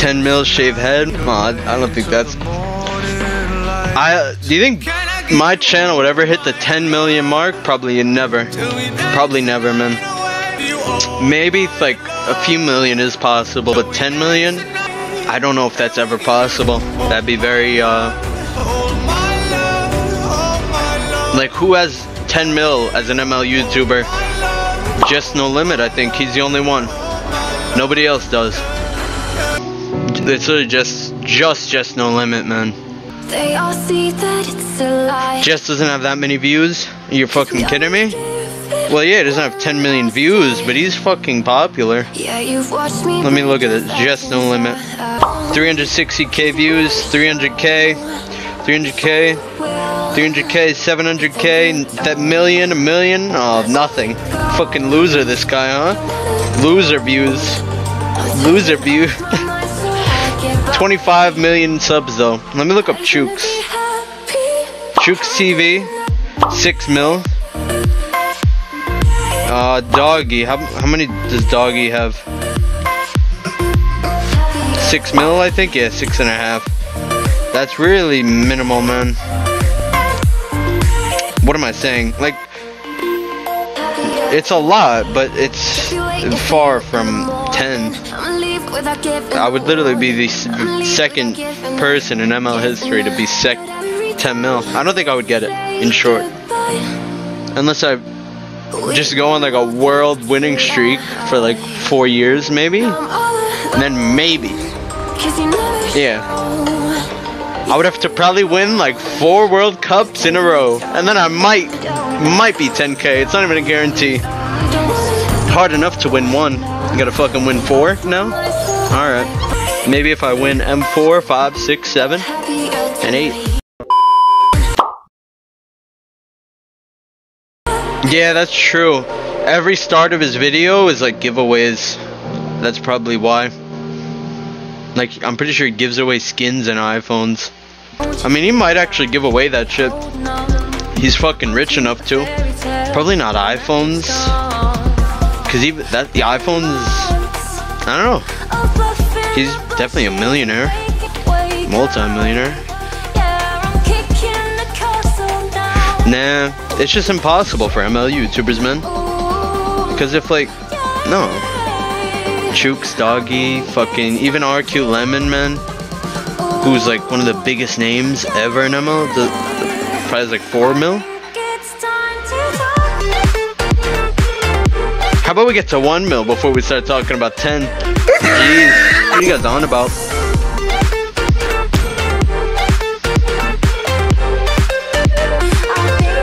10 mil shave head. Oh, I, I don't think that's. I do you think my channel would ever hit the 10 million mark? Probably never. Probably never, man. Maybe like a few million is possible, but 10 million? I don't know if that's ever possible. That'd be very uh like who has 10 mil as an ML YouTuber? Just No Limit, I think. He's the only one. Nobody else does. It's literally just, just, just No Limit, man. They all see that it's a lie. Just doesn't have that many views? You're fucking kidding me? Well, yeah, it doesn't have 10 million views, but he's fucking popular. Yeah, you've watched me. Let me look at it. Just No Limit. 360k views, 300k, 300k, 300k, 700k, that million, a million? Oh, nothing. Fucking loser, this guy, huh? Loser views. Loser view. 25 million subs, though. Let me look up Chooks. Chooks TV, 6 mil. Uh, Dogie, how, how many does Dogie have? 6 mil, I think? Yeah, six and a half. That's really minimal, man. What am I saying? Like, it's a lot, but it's far from 10. I would literally be the second person in ML history to be sec 10 mil. I don't think I would get it, in short. Unless I just go on like a world winning streak for like four years, maybe? And then maybe. Yeah. I would have to probably win like four World Cups in a row. And then I might, might be 10k. It's not even a guarantee. Hard enough to win one. You gotta fucking win four now? Alright. Maybe if I win M4, 5, 6, 7, and 8. Yeah, that's true. Every start of his video is like giveaways. That's probably why. Like, I'm pretty sure he gives away skins and iPhones. I mean, he might actually give away that shit. He's fucking rich enough to. Probably not iPhones. Cause even that the iPhones, I don't know. He's definitely a millionaire, multi-millionaire. Nah, it's just impossible for ML YouTubers, man. Because if like, no, Chooks, Dogie, fucking even RRQ Lemon, man, who's like one of the biggest names ever in ML, the, the has like four mil. How about we get to one mil before we start talking about ten? Jeez, what are you guys on about?